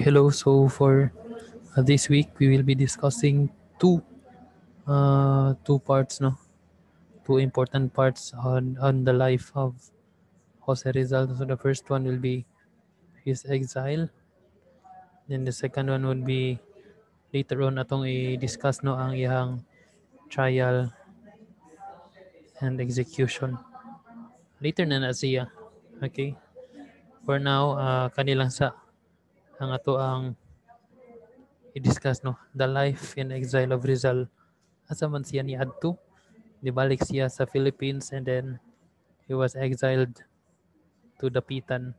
Hello. So for uh, this week, we will be discussing two uh, two parts, no, two important parts on on the life of Jose Rizal. So the first one will be his exile. Then the second one would be later on atong i-discuss no ang iyang trial and execution. Later na na siya. Okay? For now, uh, kanilang sa ang ato ang i-discuss no? The life in exile of Rizal. Asa man siya ni adto? Nibalik siya sa Philippines and then he was exiled to Dapitan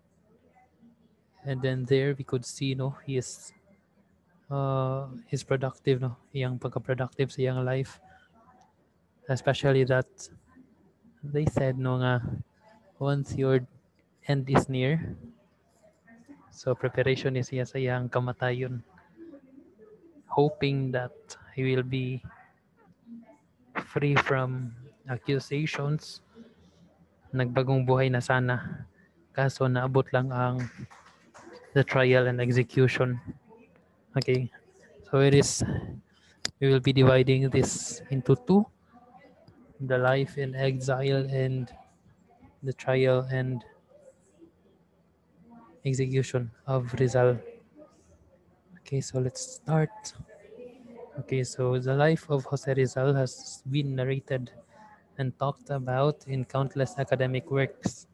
and then there we could see no his uh, his productive no? Iyang pagka-productive sa iyang life. Especially that they said no nga once your end is near so preparation is sa iyang kamatayon. Hoping that he will be free from accusations. Nagbagong buhay na sana. Kaso naabot lang ang the trial and execution. Okay. So it is we will be dividing this into two. The life in exile and the trial and execution of Rizal. Okay, so let's start. Okay, so the life of Jose Rizal has been narrated and talked about in countless academic works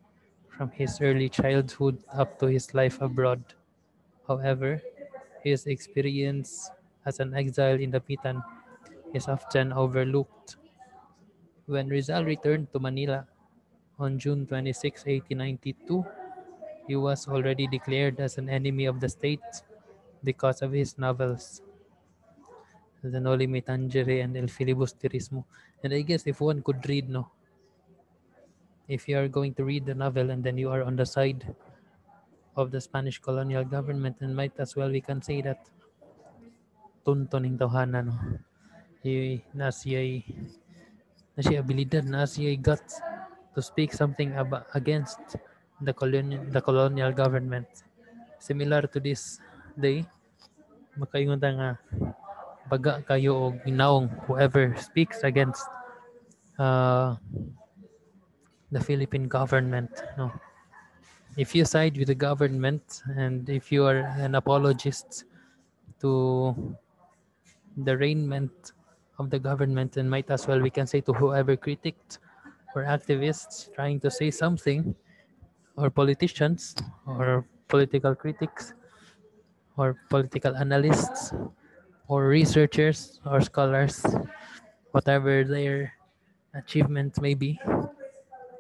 from his early childhood up to his life abroad. However, his experience as an exile in Dapitan is often overlooked. When Rizal returned to Manila on June 26, 1892, he was already declared as an enemy of the state because of his novels, The Noli Me Tangere and El Filibusterismo. And I guess if one could read, no, if you are going to read the novel and then you are on the side of the Spanish colonial government, and might as well we can say that tuntoning tawhana, no, he, na siya na siya abilidad, na siya guts to speak something about, against the colonial, the colonial government. Similar to this day, makaingon ta nga baga kayo og ginaong whoever speaks against uh, the Philippine government. No, if you side with the government and if you are an apologist to the raiment of the government, then might as well we can say to whoever critiqued or activists trying to say something or politicians or political critics or political analysts or researchers or scholars, whatever their achievement may be,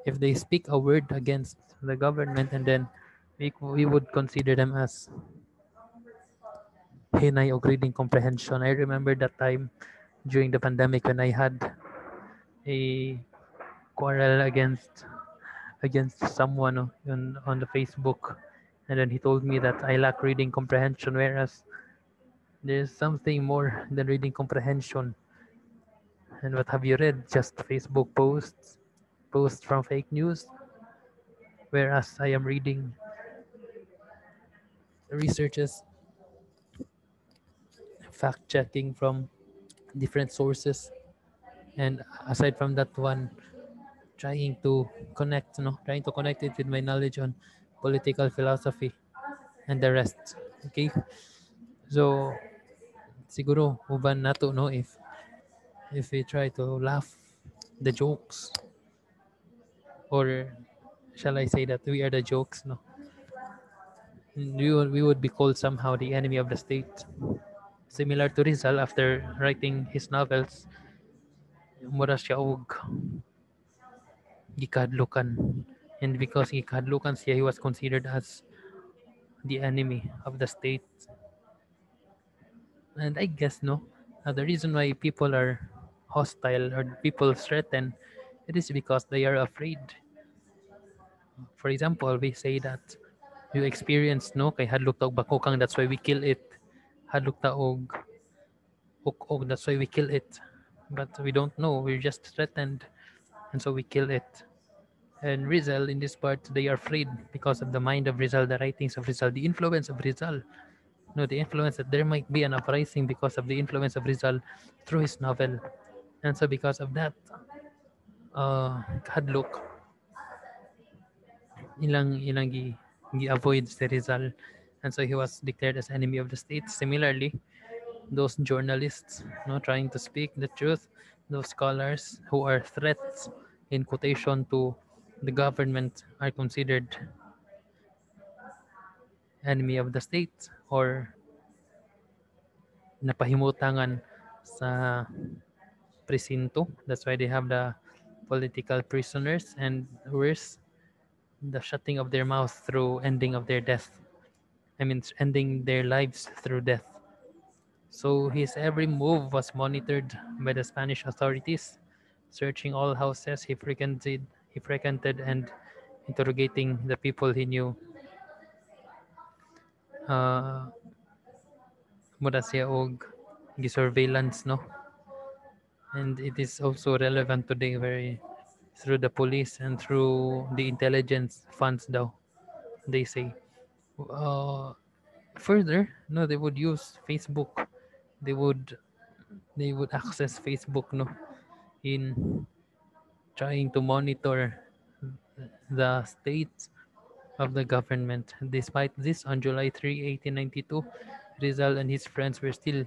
if they speak a word against the government and then we, we would consider them as hinay og reading comprehension. I remember that time during the pandemic when I had a quarrel against against someone on, on the Facebook. And then he told me that I lack reading comprehension whereas there's something more than reading comprehension. And what have you read? Just Facebook posts posts from fake news whereas I am reading researches fact checking from different sources. And aside from that one trying to connect no? Trying to connect it with my knowledge on political philosophy and the rest okay? So siguro uban nato no? If if we try to laugh the jokes or shall I say that we are the jokes no? Mm, we would, we would be called somehow the enemy of the state. Similar to Rizal after writing his novels mura siya og gikadlukan and because gikadlukan siya he was considered as the enemy of the state. And I guess no uh, the reason why people are hostile or people threaten it is because they are afraid. For example we say that you experience, no kay hadlok ta bakokang that's why we kill it. Hadlok og that's why we kill it. But we don't know we're just threatened and so we kill it and Rizal in this part they are afraid because of the mind of Rizal the writings of Rizal the influence of Rizal no, the influence that there might be an uprising because of the influence of Rizal through his novel. And so because of that, uh, hadlok, ilang ilang gi, gi si Rizal. And so he was declared as enemy of the state. Similarly, those journalists no, trying to speak the truth, those scholars who are threats in quotation to the government are considered enemy of the state or napahimutangan sa presinto. That's why they have the political prisoners and worse, the shutting of their mouth through ending of their death. I mean, ending their lives through death. So his every move was monitored by the Spanish authorities, searching all houses he frequented, he frequented and interrogating the people he knew. Uh, mura no? And it is also relevant today very through the police and through the intelligence funds though they say. Uh, further no they would use facebook. They would they would access facebook no? In trying to monitor the state of the government despite this on july 3 1892 rizal and his friends were still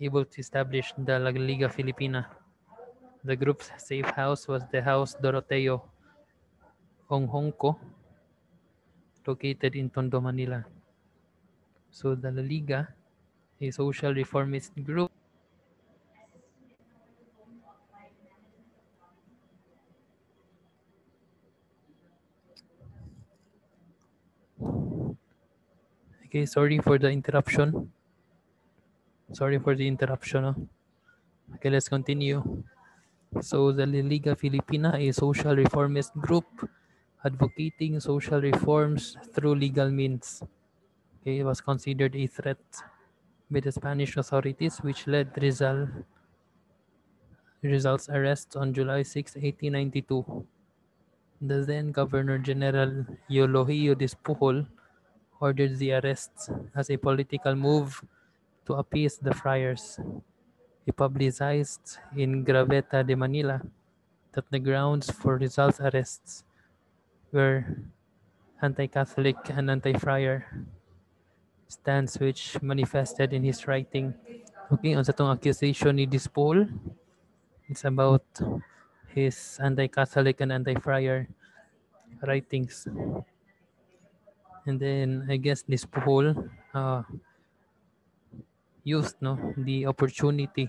able to establish the La Liga Filipina. The group's safe house was the House Doroteo Ongjunco, located in Tondo, Manila. So the La Liga, a social reformist group, Okay, sorry for the interruption. Sorry for the interruption. Okay, let's continue. So the Liga Filipina, a social reformist group advocating social reforms through legal means. Okay, it was considered a threat by the Spanish authorities, which led Rizal Rizal's arrest on July 6, 1892. The then Governor General Eulogio Despujol ordered the arrests as a political move to appease the friars. He publicized in Gaceta de Manila that the grounds for Rizal's arrests were anti-Catholic and anti-friar stance which manifested in his writing. Okay, on sa tong accusation ni Despujol, it's about his anti-Catholic and anti-friar writings. And then I guess Dispol uh, used no the opportunity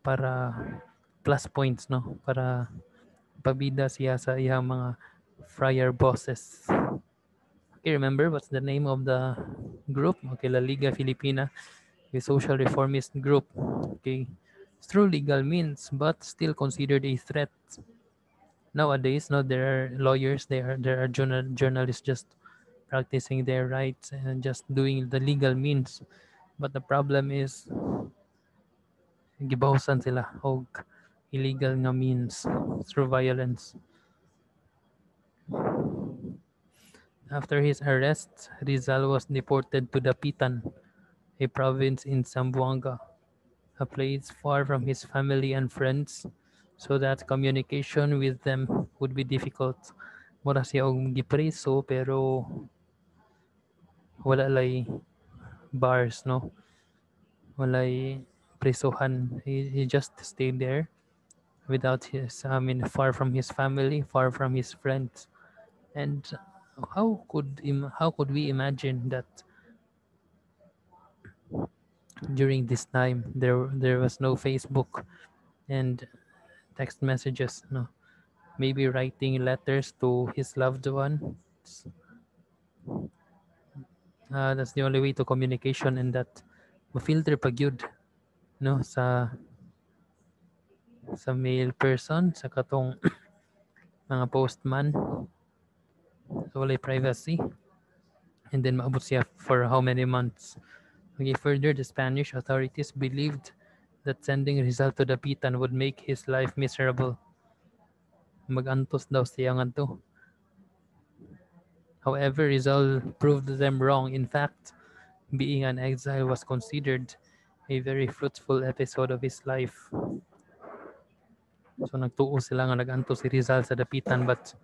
para plus points no para pabida siya sa iyang mga friar bosses. Okay, remember what's the name of the group? Okay, La Liga Filipina, a social reformist group. Okay, through legal means, but still considered a threat. Nowadays, no, there are lawyers, there are there are journal, journalists just practicing their rights and just doing the legal means But the problem is, gibawsan sila og illegal nga means through violence. After his arrest, Rizal was deported to Dapitan, a province in Zamboanga, a place far from his family and friends, so that communication with them would be difficult. Mura siya og gipreso pero wala lay bars, no? Walay prisuhan. He, he just stayed there without his, I mean, far from his family, far from his friends. And how could how could we imagine that during this time there there was no Facebook and text messages, no? Maybe writing letters to his loved ones uh, that's the only way to communication and that ma-filter pag no? Sa sa male person sa katong mga postman. So walay privacy. And then maabot siya for how many months? Okay further the Spanish authorities believed that sending Rizal to Dapitan would make his life miserable magantos daw siya ngadto However, Rizal proved them wrong. In fact, being an exile was considered a very fruitful episode of his life. So nagtuo sila nga naganto si Rizal sa dapitan but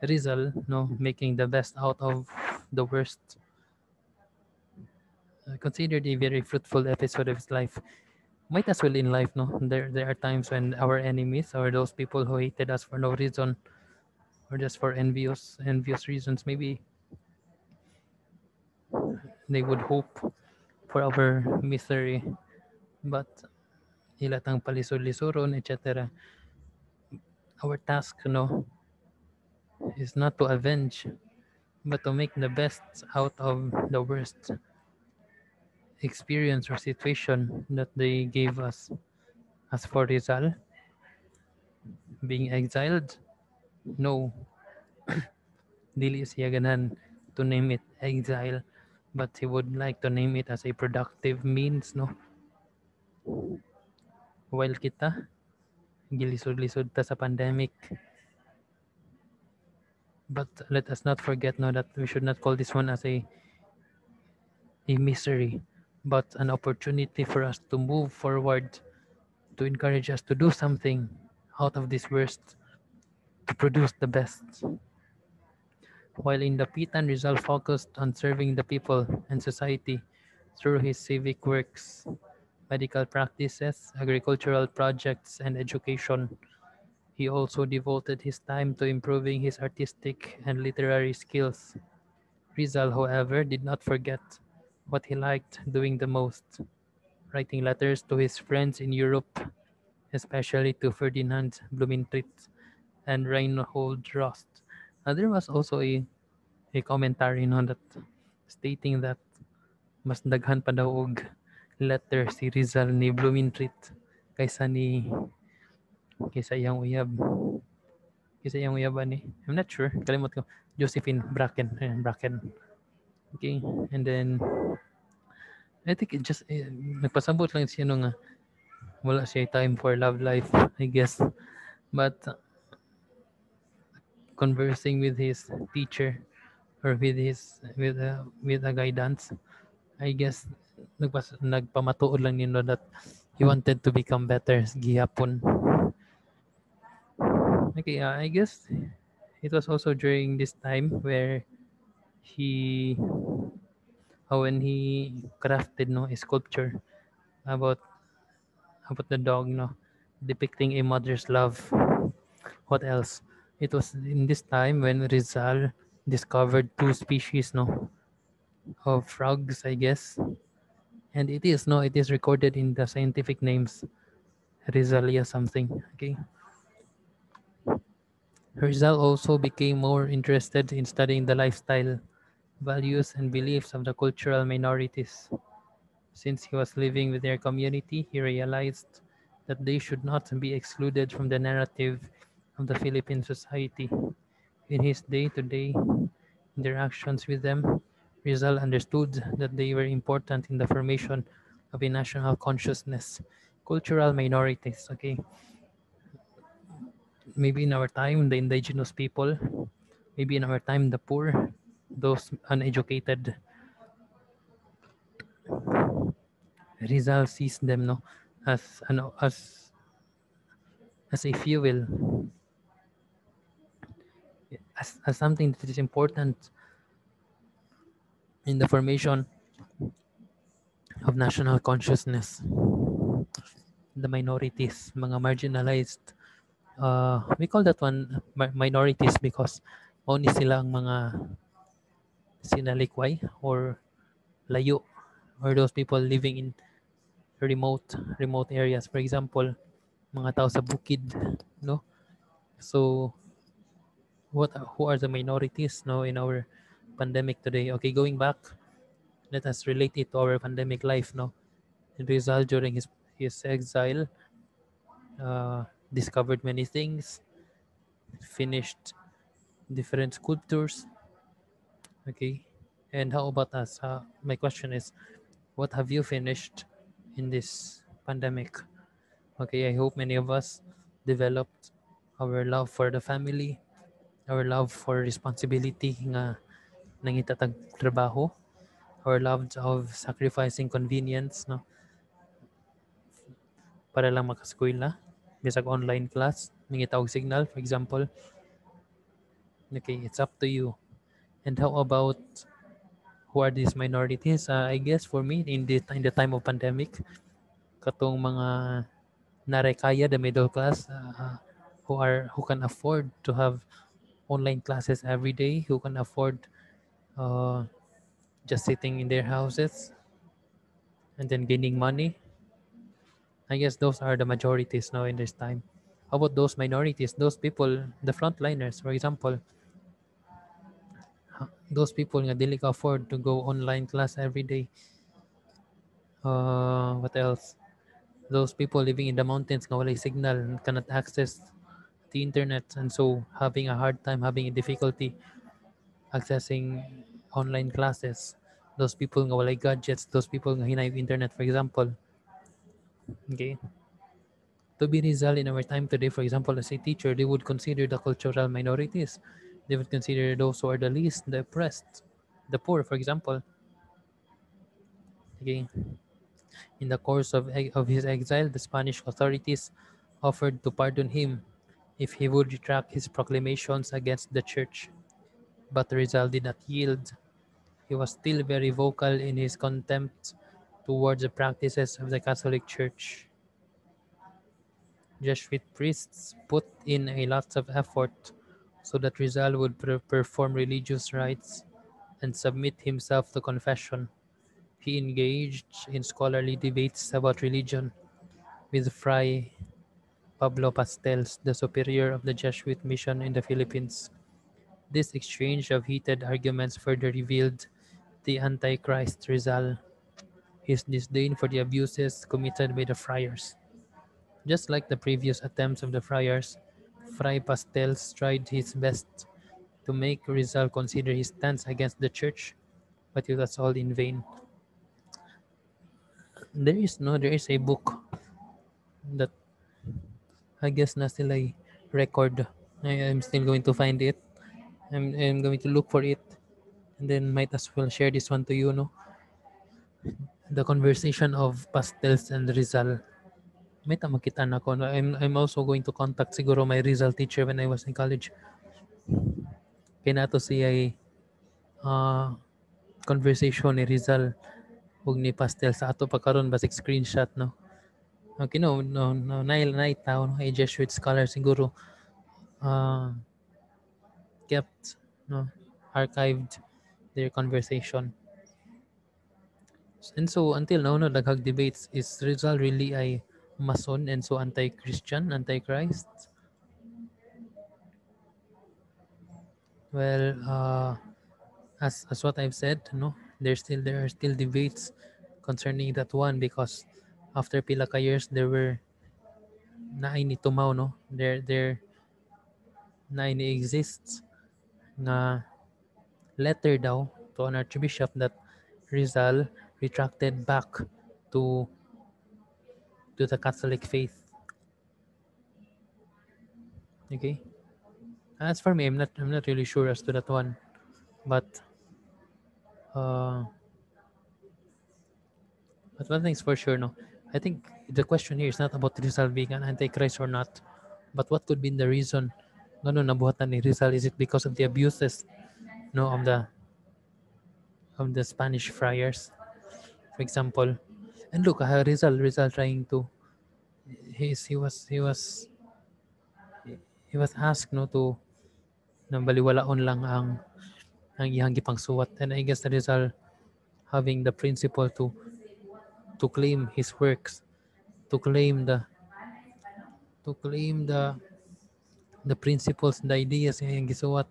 Rizal no making the best out of the worst uh, considered a very fruitful episode of his life. Might as well in life, no. There there are times when our enemies or those people who hated us for no reason or just for envious envious reasons, maybe they would hope for our misery. But ilatang palisod-lisuron, etc. Our task, no, is not to avenge, but to make the best out of the worst experience or situation that they gave us. As for Rizal, being exiled, no. Dili siya ganan to name it exile, but he would like to name it as a productive means, no? While kita, gilisod-lisod ta sa pandemic, but let us not forget no that we should not call this one as a a misery but an opportunity for us to move forward to encourage us to do something out of this worst to produce the best while in Dapitan Rizal focused on serving the people and society through his civic works medical practices agricultural projects and education he also devoted his time to improving his artistic and literary skills. Rizal, however, did not forget what he liked doing the most writing letters to his friends in Europe, especially to Ferdinand Blumentritt and Reinhold Rost. There was also a, a commentary on that stating that mas daghan pa daw og letter si Rizal ni Blumentritt kaysa ni kaysa iyang uyab. Kaysa iyang uyab ani. I'm not sure. Kalimot ko. Josephine Bracken. Bracken. Okay. And then, I think it just, eh, nagpasabot lang siya nung uh, wala siya time for love life, I guess. But, uh, conversing with his teacher or with his with uh, with a guidance I guess nagpas nagpamatuod lang nino that he wanted to become better gihapon Okay, uh, I guess it was also during this time where he, when he crafted no a sculpture about about the dog, no, depicting a mother's love. What else? It was in this time when Rizal discovered two species, no, of frogs, I guess, and it is no, it is recorded in the scientific names Rizalia something. Okay. Rizal also became more interested in studying the lifestyle, values, and beliefs of the cultural minorities. Since he was living with their community, he realized that they should not be excluded from the narrative of the Philippine society. In his day to day interactions with them, Rizal understood that they were important in the formation of a national consciousness. Cultural minorities, okay? maybe in our time, the indigenous people, maybe in our time, the poor, those uneducated. Rizal sees them no, as, ano, as, as a fuel, as, as something that is important in the formation of national consciousness. The minorities, mga marginalized uh, we call that one minorities because only sila ang mga sinalikway or layo or those people living in remote remote areas. For example mga tao sa bukid no? So what who are the minorities no in our pandemic today? Okay going back let us relate it to our pandemic life no? Rizal during his his exile uh, discovered many things, finished different sculptures. Okay, and how about us? Uh, my question is, what have you finished in this pandemic? Okay, I hope many of us developed our love for the family, our love for responsibility nga nangitatag trabaho, or loved of sacrificing convenience no para lang makaskwela bisag online class mingita og signal for example okay it's up to you and how about who are these minorities? Uh, i guess for me in the in the time of pandemic katong mga narekaya the middle class uh, who are who can afford to have online classes every day who can afford uh, just sitting in their houses and then gaining money. I guess those are the majorities now in this time. How about those minorities those people the frontliners for example those people nga dili ka afford to go online class every day. Uh, what else? Those people living in the mountains nga walay signal cannot access the internet and so having a hard time having a difficulty accessing online classes. Those people nga walay gadgets those people nga hinay internet for example. Okay. To be Rizal in our time today for example as a teacher they would consider the cultural minorities they would consider those who are the least the oppressed the poor for example okay in the course of, of his exile the spanish authorities offered to pardon him if he would retract his proclamations against the church. But the result did not yield. He was still very vocal in his contempt towards the practices of the Catholic Church. Jesuit priests put in a lot of effort so that Rizal would perform religious rites and submit himself to confession. He engaged in scholarly debates about religion with Fray Pablo Pastels, the superior of the Jesuit mission in the Philippines. This exchange of heated arguments further revealed the Antichrist Rizal, his disdain for the abuses committed by the friars. Just like the previous attempts of the friars, Fray Pastels tried his best to make Rizal consider his stance against the church, but it was all in vain. There is no, there is a book that I guess na still I record. I, am still going to find it. I'm, I'm going to look for it. And then might as well share this one to you, no? The conversation of Pastels and Rizal. May makita na ko. No? I'm, I'm also going to contact siguro my Rizal teacher when I was in college. Kaya nato siya uh, conversation ni Rizal ug ni Pastel sa ato pagkaron basic screenshot no Okay, no, no, no, nail night tao, no, a Jesuit scholar siguro uh, kept, no, archived their conversation. And so until now, no, daghag debates, is Rizal really a Mason and so anti-Christian, anti-Christ? Well, uh, as as what I've said, no, there's still there are still debates concerning that one because after pila ka years there were naay ni tumaw no there there naay ni exists nga letter daw to an archbishop that Rizal retracted back to to the Catholic faith. Okay. As for me, I'm not I'm not really sure as to that one, but uh, but one thing's for sure, no. I think the question here is not about Rizal being an antichrist or not, but what could be the reason no no nabuhatan ni Rizal? Is it because of the abuses no of the of the Spanish friars, for example? And look, uh, Rizal Rizal trying to he's, he was he was he was asked no to nang baliwalaon lang ang ang iyang gipangsuwat and I guess Rizal having the principle to to claim his works, to claim the to claim the the principles, the ideas niya yung gisuwat.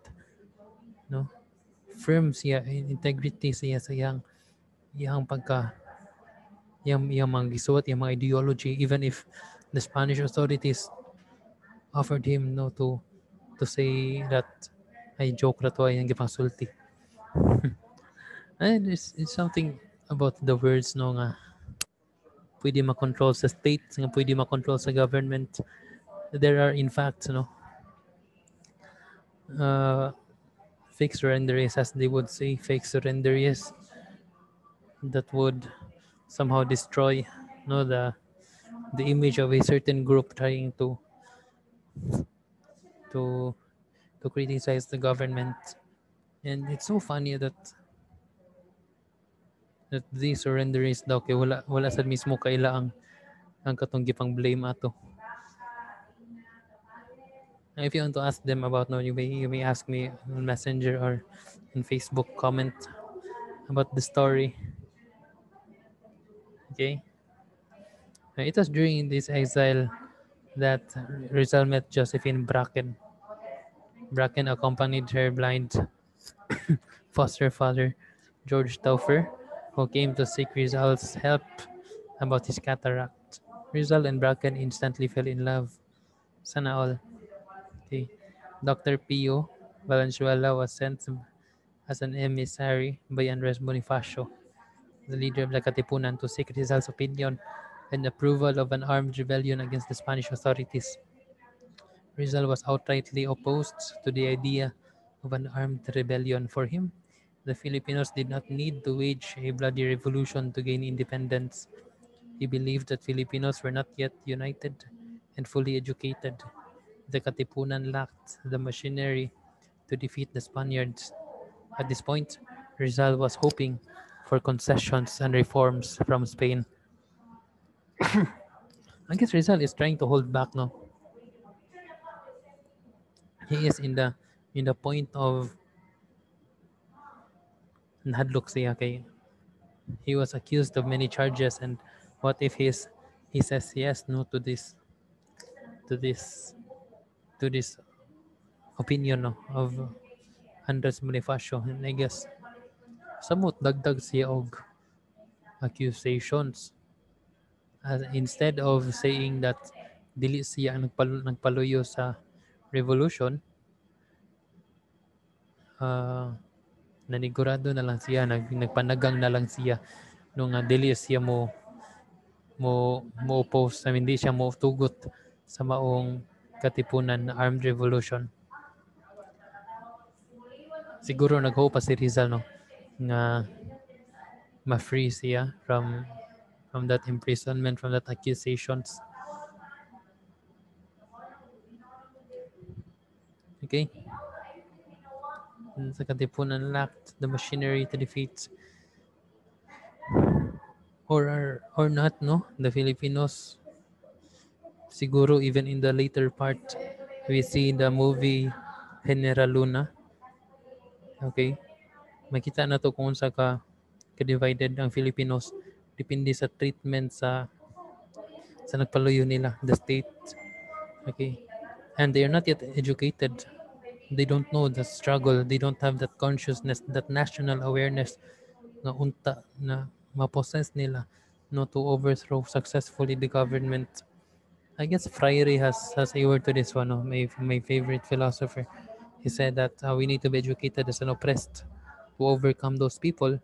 No? Firm siya, integrity siya sa iyang iyang pagka iyang, iyang mga gisuwat, iyang mga ideology, even if the Spanish authorities offered him no to to say that ay joke na to ay ang gipangsulti. and it's, it's something about the words no nga pwede makontrol sa state, nga pwede makontrol sa government. There are in fact, know, uh, fake surrenderies as they would say, fake surrenderies that would somehow destroy no the the image of a certain group trying to to to criticize the government. And it's so funny that that these surrenderies daw kay wala wala sad mismo kaila ang ang katong gipang blame ato. If you want to ask them about no you may you may ask me on messenger or in facebook comment about the story okay it was during this exile that Rizal met Josephine Bracken. Bracken accompanied her blind foster father, George Taufer, who came to seek Rizal's help about his cataract. Rizal and Bracken instantly fell in love. Sana all. Okay. Dr. Pio Valenzuela was sent as an emissary by Andres Bonifacio, the leader of the Katipunan, to seek Rizal's opinion and approval of an armed rebellion against the Spanish authorities. Rizal was outrightly opposed to the idea of an armed rebellion. For him, the Filipinos did not need to wage a bloody revolution to gain independence. He believed that Filipinos were not yet united and fully educated. The Katipunan lacked the machinery to defeat the Spaniards. At this point, Rizal was hoping for concessions and reforms from Spain. I guess Rizal is trying to hold back now. He is in the in the point of nahadlok siya kay he was accused of many charges and what if he's he says yes no to this to this to this opinion of Andres Bonifacio and I guess samot dagdag siya og accusations. As instead of saying that dili siya ang nagpal- nagpaluyo sa revolution uh, nanigurado na lang siya nag, nagpanagang na lang siya nung uh, dili siya mo mo mo oppose I mean, hindi siya mo tugot sa maong katipunan na armed revolution. Siguro naghope pa si Rizal no nga ma-free siya from from that imprisonment, from that accusations. Okay? Sa katipunan lacked the machinery to defeat or or not no the Filipinos siguro even in the later part we see the movie General Luna okay makita na to kung sa ka ka-divided ang Filipinos depende sa treatment sa sa nagpaluyo nila, the state. Okay. And they are not yet educated. They don't know the struggle. They don't have that consciousness, that national awareness na unta na mapossess nila no to overthrow successfully the government. I guess Freire has has a word to this one. No? My my favorite philosopher. He said that uh, we need to be educated as an oppressed to overcome those people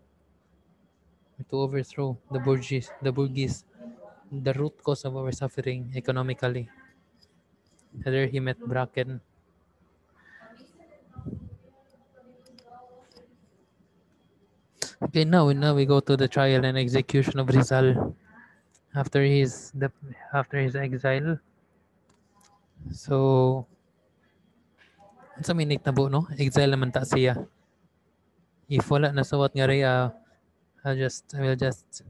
to overthrow the bourgeois, the bourgeois, the root cause of our suffering economically. There he met Bracken. Okay, now now we go to the trial and execution of Rizal after his the after his exile. So sa minute na no? Exile naman ta siya. If wala na sawat nga rin, uh, I'll just I will just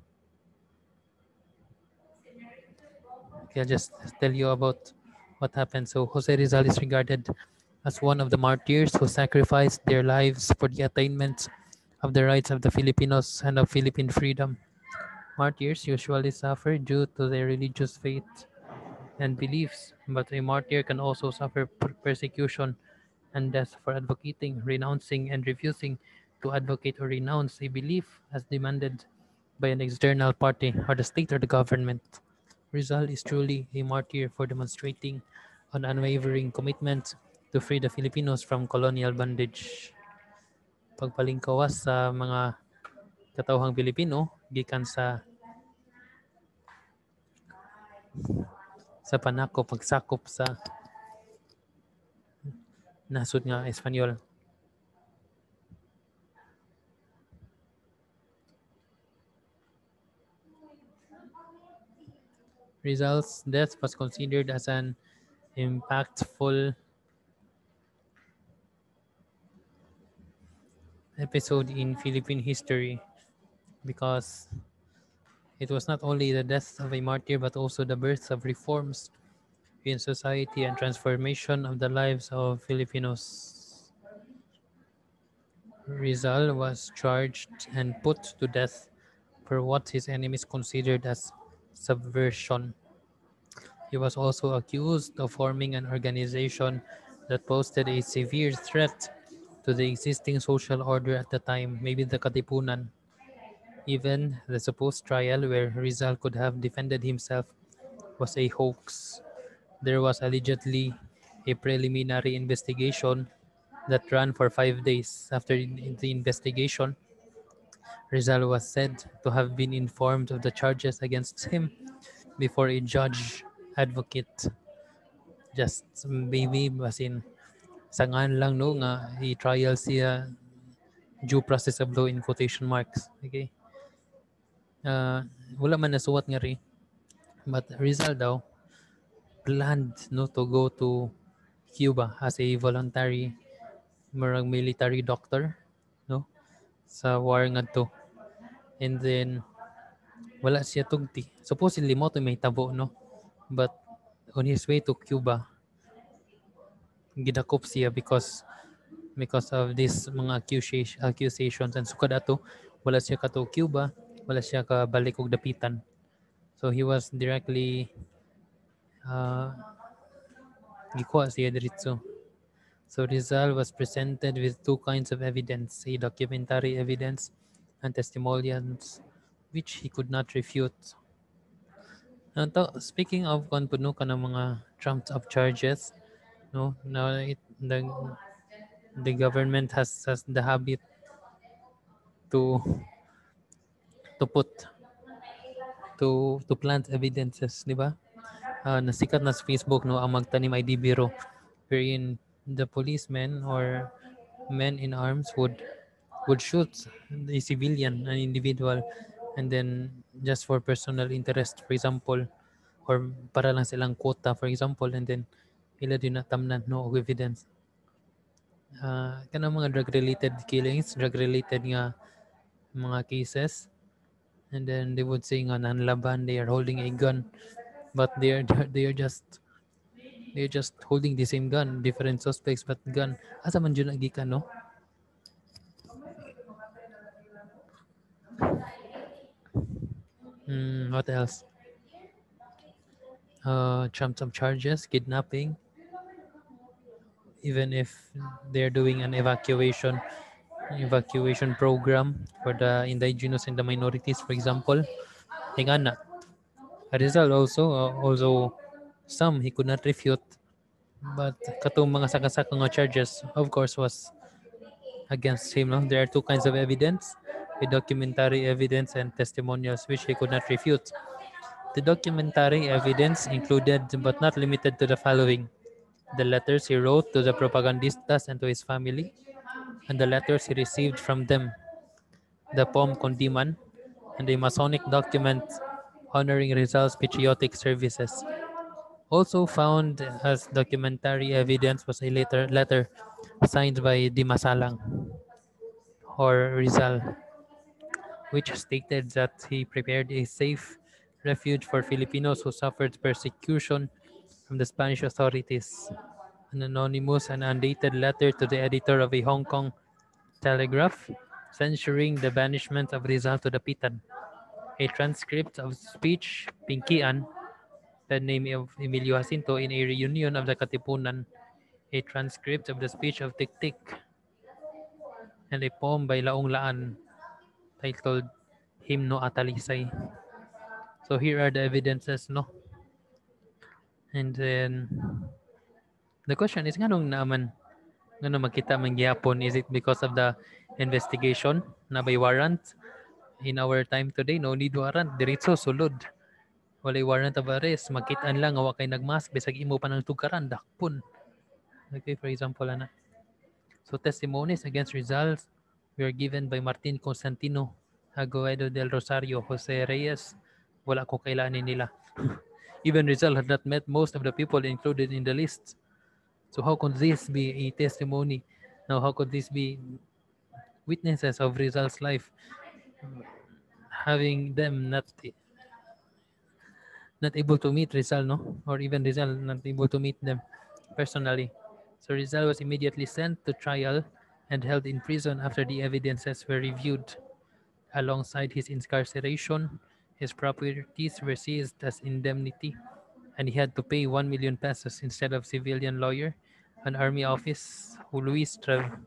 okay, I'll just tell you about what happened. So Jose Rizal is regarded as one of the martyrs who sacrificed their lives for the attainment of the rights of the Filipinos and of Philippine freedom. Martyrs usually suffer due to their religious faith and beliefs, but a martyr can also suffer persecution and death for advocating, renouncing, and refusing to advocate or renounce a belief as demanded by an external party or the state or the government. Rizal is truly a martyr for demonstrating an unwavering commitment to free the Filipinos from colonial bondage. Pagpalingkawas sa mga katawhang Pilipino gikan sa sa panako pagsakop sa nasud nga Espanyol. Rizal's death was considered as an impactful episode in Philippine history because it was not only the death of a martyr but also the birth of reforms in society and transformation of the lives of Filipinos. Rizal was charged and put to death for what his enemies considered as subversion. He was also accused of forming an organization that posed a severe threat to the existing social order at the time, maybe the Katipunan. Even the supposed trial where Rizal could have defended himself was a hoax. There was allegedly a preliminary investigation that ran for five days. After the investigation, Rizal was said to have been informed of the charges against him before a judge advocate just maybe as in sangan lang no nga i-trial siya due process of law in quotation marks. Okay? Uh, wala man nasuwat nga. But Rizal daw planned no to go to Cuba as a voluntary military doctor sa war ngadto. And then wala siya tugti. Supposedly mo to may tabo no. But on his way to Cuba, gidakop siya because because of this mga accusation, accusations and sukad ato wala siya kato Cuba wala siya ka balik og dapitan so he was directly uh, gikuha siya diretso so Rizal was presented with two kinds of evidence a documentary evidence and testimonials which he could not refute. Now, to, speaking of ka ng mga trumped up charges no now it, the the government has has the habit to to put to to plant evidences di ba? Uh, nasikat na sa Facebook no ang magtanim ID biro wherein the policemen or men in arms would would shoot a civilian an individual and then just for personal interest for example or para lang silang quota for example and then ila din natamnan no evidence. Uh, kanang mga drug related killings drug related nga mga cases. And then they would say nga nanlaban they are holding a gun but they are they are just they're just holding the same gun different suspects but gun asa man jud gikan no Hmm, what else? Uh, trumped up charges, kidnapping, even if they're doing an evacuation evacuation program for the indigenous and the minorities, for example. Tingana. Result also, uh, also some he could not refute. But katong mga charges, of course, was against him. No? There are two kinds of evidence, a documentary evidence and testimonials which he could not refute. The documentary evidence included but not limited to the following the letters he wrote to the propagandistas and to his family, and the letters he received from them, the poem Kundiman, and a Masonic document honoring Rizal's patriotic services. Also found as documentary evidence was a letter, letter signed by Dimasalang or Rizal, which stated that he prepared a safe refuge for Filipinos who suffered persecution from the Spanish authorities. An anonymous and undated letter to the editor of a Hong Kong telegraph censuring the banishment of Rizal to Dapitan. A transcript of speech Pingkian, the name of Emilio Jacinto, in a reunion of the Katipunan. A transcript of the speech of Tik Tik. And a poem by Laong Laan titled Himno Atalisay. So here are the evidences, no? And then the question is nganong naman ngano makita man gyapon is it because of the investigation na by warrant in our time today no need warrant diretso sulod walay warrant of arrest makitaan lang nga wa kay nagmas bisag imo pa nang tugaran dakpon okay for example ana so testimonies against results were given by Martin Constantino Aguedo del Rosario Jose Reyes wala ko kailanin nila Even Rizal had not met most of the people included in the list. So how could this be a testimony? Now, how could this be witnesses of Rizal's life? Having them not not able to meet Rizal, no? Or even Rizal not able to meet them personally. So Rizal was immediately sent to trial and held in prison after the evidences were reviewed. Alongside his incarceration, his properties were seized as indemnity, and he had to pay 1 million pesos instead of civilian lawyer. An army office, who Luis Tra-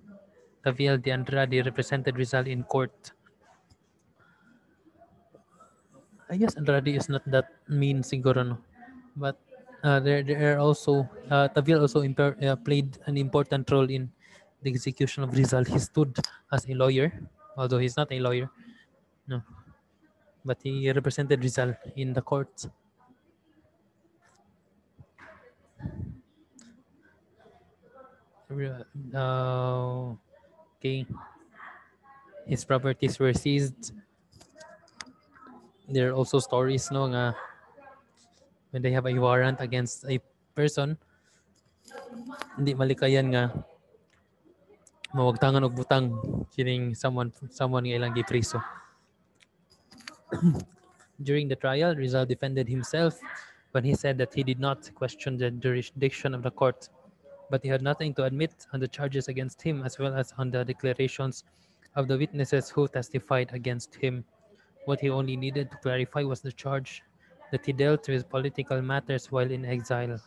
Taviel de Andrade represented Rizal in court. I guess Andrade is not that mean siguro, no? But uh, there, there are also, uh, Taviel also uh, played an important role in the execution of Rizal. He stood as a lawyer, although he's not a lawyer, no. But he represented Rizal in the court. Uh, okay. His properties were seized. There are also stories no nga when they have a warrant against a person hindi malikayan nga mawagtangan og butang kining someone someone nga ilang gipriso. During the trial, Rizal defended himself when he said that he did not question the jurisdiction of the court, but he had nothing to admit on the charges against him as well as on the declarations of the witnesses who testified against him. What he only needed to clarify was the charge that he dealt with political matters while in exile.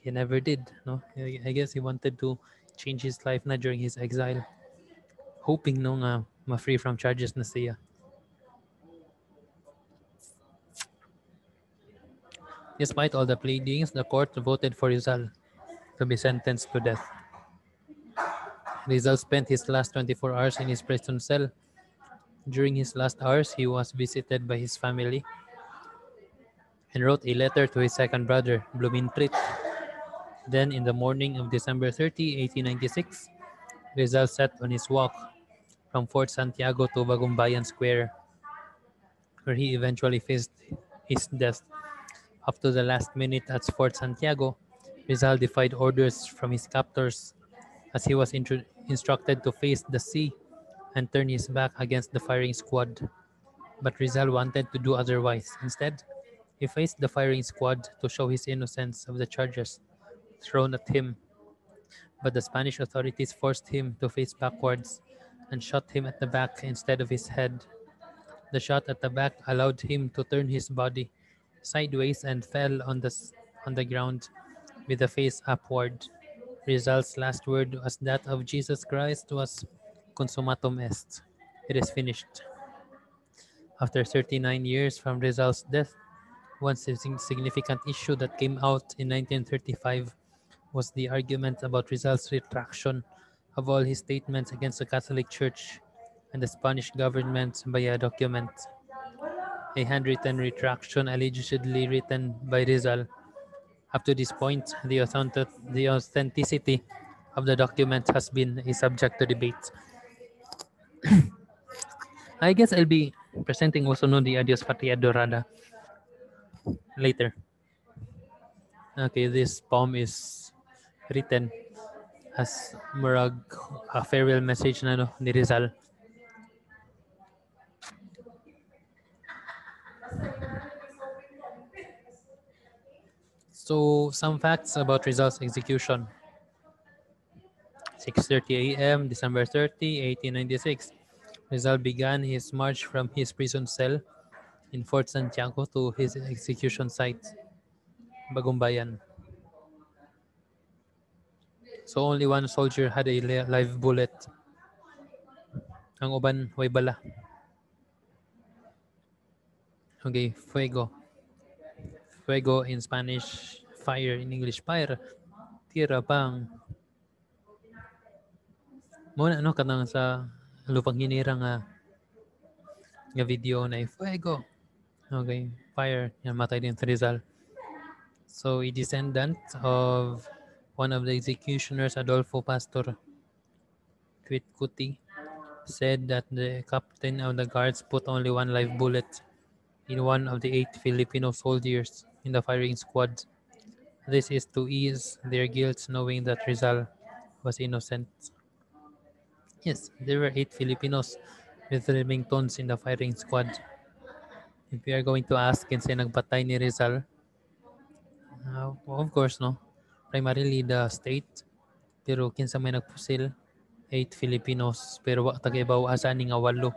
He never did, no? I guess he wanted to change his life na during his exile, hoping no nga ma-free from charges na siya. Despite all the pleadings, the court voted for Rizal to be sentenced to death. Rizal spent his last 24 hours in his prison cell. During his last hours, he was visited by his family and wrote a letter to his second brother, Blumentritt. Then, in the morning of December 30, 1896, Rizal set on his walk from Fort Santiago to Bagumbayan Square, where he eventually faced his death. Up to the last minute at Fort Santiago, Rizal defied orders from his captors as he was instructed to face the sea and turn his back against the firing squad. But Rizal wanted to do otherwise. Instead, he faced the firing squad to show his innocence of the charges thrown at him. But the Spanish authorities forced him to face backwards and shot him at the back instead of his head. The shot at the back allowed him to turn his body sideways and fell on the, on the ground with the face upward. Rizal's last word was that of Jesus Christ was consummatum est. It is finished. After 39 years from Rizal's death, one significant issue that came out in 1935 was the argument about Rizal's retraction of all his statements against the Catholic Church and the Spanish government by a document. A handwritten retraction allegedly written by Rizal. Up to this point, the, the authenticity of the document has been a subject to debate. I guess I'll be presenting also no the Adios Patria Adorada later. Okay, this poem is written as murag a farewell message na no, ni Rizal. So, some facts about Rizal's execution. 6.30 a.m., December 30, 1896. Rizal began his march from his prison cell in Fort Santiago to his execution site, Bagumbayan. So only one soldier had a li- live bullet. Ang uban, way bala. Okay, fuego. Fuego in Spanish, fire in English, fire. Tira bang. Muna ano kanang sa lupang hinirang nga nga video na fuego. Okay, fire. Yan matay din sa Rizal. So a descendant of one of the executioners, Adolfo Pastor Quitcuti, said that the captain of the guards put only one live bullet in one of the eight Filipino soldiers in the firing squad. This is to ease their guilt knowing that Rizal was innocent. Yes, there were eight Filipinos with Remingtons in the firing squad. If we are going to ask kinsa nagpatay ni Rizal, uh, of course, no? Primarily the state. Pero kinsa may nagpusil, eight Filipinos. Pero wa taga-ibaw asa ni nga walo.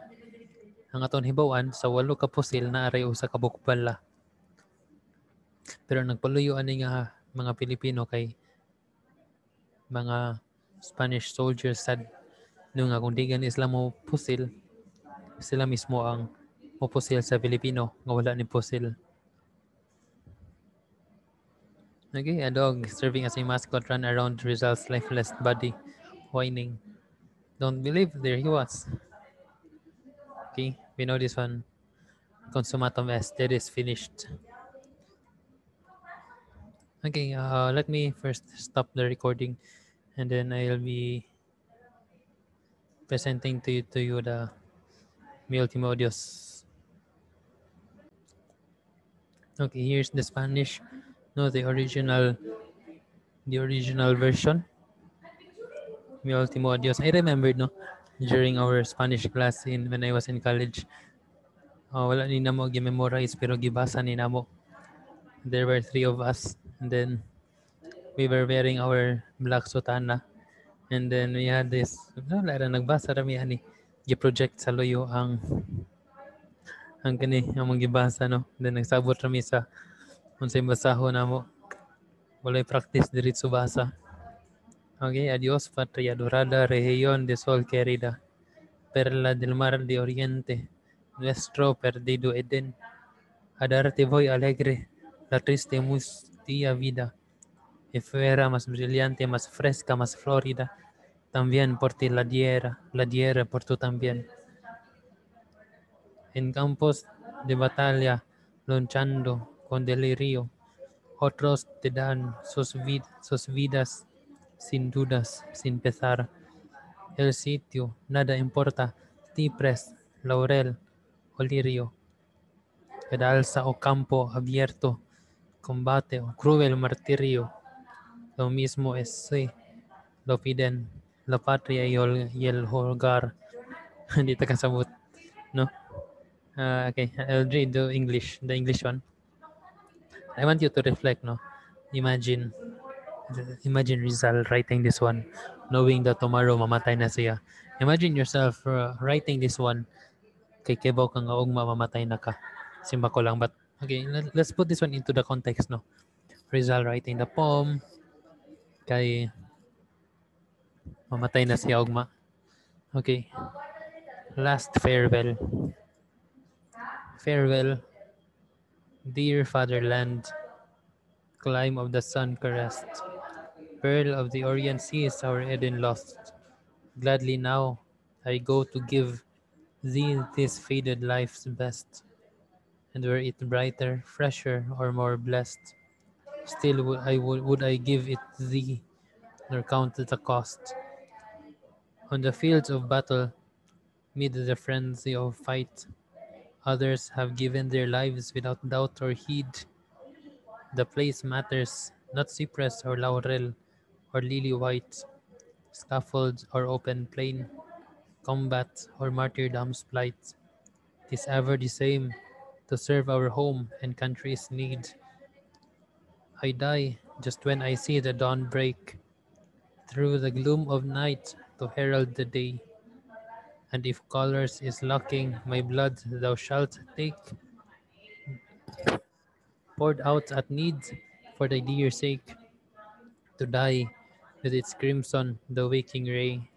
Ang aton hibawan, sa walo ka pusil na aray usa ka bukbala. Pero nagpaluyo ani nga mga Pilipino kay mga Spanish soldiers sad no nga kung di gan sila mo pusil sila mismo ang pupusil sa Pilipino nga wala ni pusil. Okay, a dog serving as a mascot ran around Rizal's lifeless body, whining. Don't believe, there he was. Okay, we know this one. Consumatum est, that is finished. Okay, uh, let me first stop the recording and then I'll be presenting to you, to you the Mi. Okay, here's the Spanish, no, the original, the original version. Mi Ultimo Adios. I remembered, no, during our Spanish class in when I was in college. Uh, wala ni namo gi-memorize pero gibasa ni namo. There were three of us and then we were wearing our black sutana and then we had this wala ra nagbasa ra mi ani gi-project sa loyo ang ang kani ang gibasa no. Then nagsabot ra mi sa unsay basaho namo walay practice diretso basa Okay, adiós patria dorada, región de sol querida, perla del mar de oriente, nuestro perdido Edén. A darte voy alegre, la triste mustia vida. Fuera más brillante, más fresca, más florida, también por ti la diera, la diera por tú también. En campos de batalla, luchando con delirio, otros te dan sus, vid sus vidas sin dudas, sin pesar. El sitio, nada importa, cipres, laurel o lirio. Pedalza o campo abierto, combate o cruel martirio. Lo mismo es sí, lo piden la patria y el, y el hogar. Hindi ta kasabot, no? Uh, okay, I'll read the English, the English one. I want you to reflect, no? Imagine imagine Rizal writing this one, knowing that tomorrow mamatay na siya. Imagine yourself uh, writing this one, kay kebaw ka nga og mamamatay na ka. Simba ko lang. But, okay, let, let's put this one into the context, no? Rizal writing the poem, kay mamatay na siya ugma. Okay. Last farewell. Farewell, dear fatherland, clime of the sun caressed. Pearl of the Orient Seas, our Eden lost. Gladly now I go to give thee this faded life's best. And were it brighter, fresher, or more blessed, still would I, would, would I give it thee, nor count the cost. On the fields of battle, mid the frenzy of fight, others have given their lives without doubt or heed. The place matters, not cypress or laurel or lily white, scaffold or open plain, combat or martyrdom's plight. Tis ever the same to serve our home and country's need. I die just when I see the dawn break through the gloom of night to herald the day. And if colors is lacking, my blood thou shalt take, poured out at need for thy dear sake, to dye with its crimson the waking ray.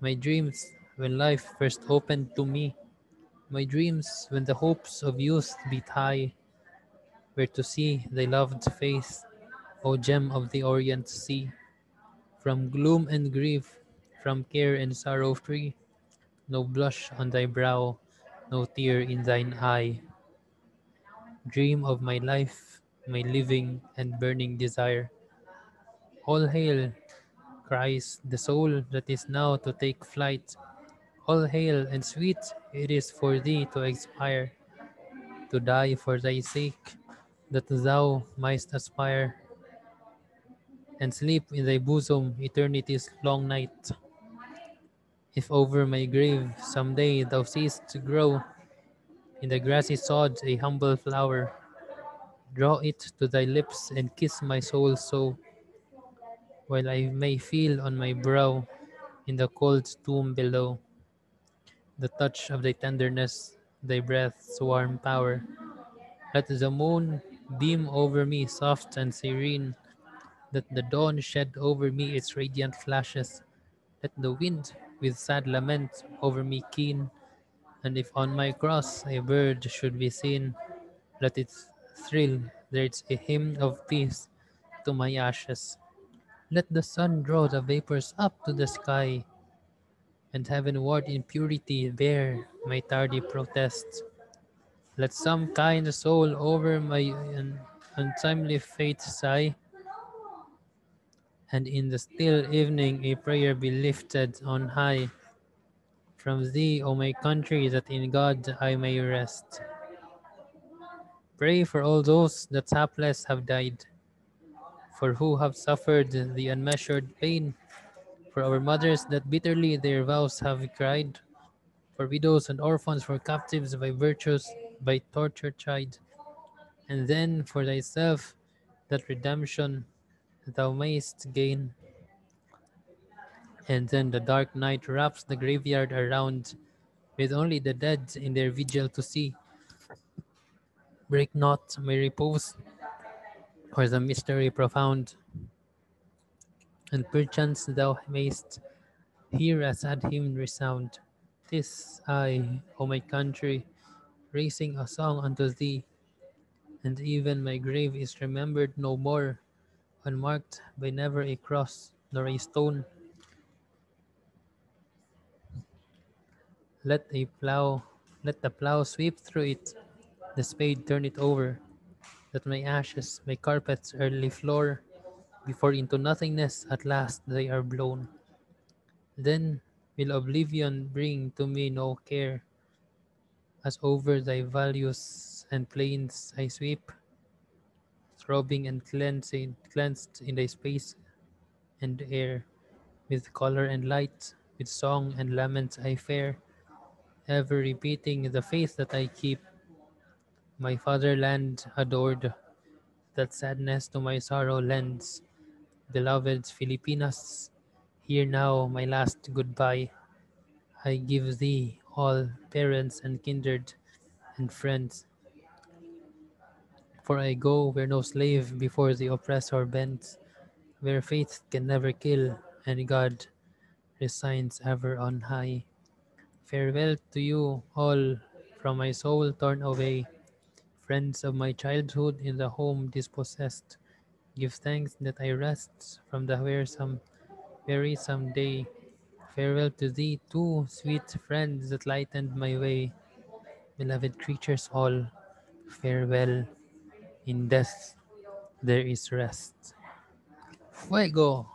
My dreams when life first opened to me, my dreams when the hopes of youth beat high, were to see thy loved face, O gem of the Orient Sea. From gloom and grief, from care and sorrow free, no blush on thy brow, no tear in thine eye. Dream of my life, my living and burning desire. All hail, cries the soul that is now to take flight. All hail and sweet it is for thee to expire, to die for thy sake, that thou mightst aspire and sleep in thy bosom eternity's long night. If over my grave some day thou seest to grow in the grassy sod a humble flower, draw it to thy lips and kiss my soul so, while I may feel on my brow in the cold tomb below the touch of thy tenderness, thy breath's warm power. Let the moon beam over me soft and serene, let the dawn shed over me its radiant flashes, let the wind with sad lament over me keen, and if on my cross a bird should be seen, let it thrill, there's a hymn of peace to my ashes. Let the sun draw the vapors up to the sky, and heavenward in purity bear my tardy protests. Let some kind soul over my un- untimely fate sigh, and in the still evening a prayer be lifted on high from thee, O my country, that in God I may rest. Pray for all those that hapless have died, for who have suffered the unmeasured pain, for our mothers that bitterly their vows have cried, for widows and orphans, for captives by virtues, by torture tried, and then for thyself that redemption thou mayst gain. And then the dark night wraps the graveyard around, with only the dead in their vigil to see. Break not my repose, or the mystery profound, and perchance thou mayst hear a sad hymn resound. This I, O my country, raising a song unto thee, and even my grave is remembered no more, unmarked by never a cross nor a stone. Let a plow, let the plow sweep through it, the spade turn it over, that my ashes, my carpet's early floor, before into nothingness at last they are blown. Then will oblivion bring to me no care, as over thy values and plains I sweep, throbbing and cleansing, cleansed in thy space and air, with color and light, with song and lament I fare, ever repeating the faith that I keep, my fatherland adored, that sadness to my sorrow lends. Beloved Filipinas, hear now my last goodbye. I give thee all parents and kindred and friends. For I go where no slave before the oppressor bends, where faith can never kill, and God resigns ever on high. Farewell to you all from my soul torn away, friends of my childhood in the home dispossessed. Give thanks that I rest from the wearisome, wearisome day. Farewell to thee, too, sweet friends that lightened my way. Beloved creatures all, farewell. In death there is rest. Fuego!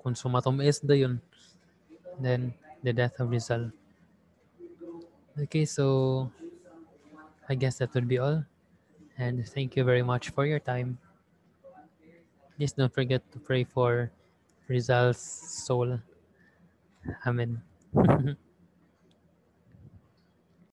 Consummatum est yun. Then, the death of Rizal. Okay, so I guess that would be all. And thank you very much for your time. Please don't forget to pray for Rizal's soul. Amen.